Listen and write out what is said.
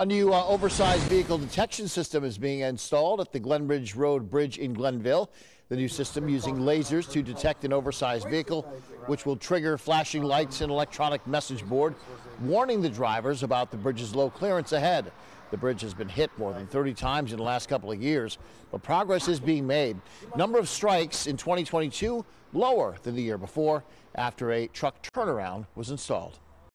A new uh, oversized vehicle detection system is being installed at the Glenridge Road Bridge in Glenville. The new system using lasers to detect an oversized vehicle, which will trigger flashing lights and electronic message board warning the drivers about the bridge's low clearance ahead. The bridge has been hit more than 30 times in the last couple of years, but progress is being made. Number of strikes in 2022 lower than the year before after a truck turnaround was installed.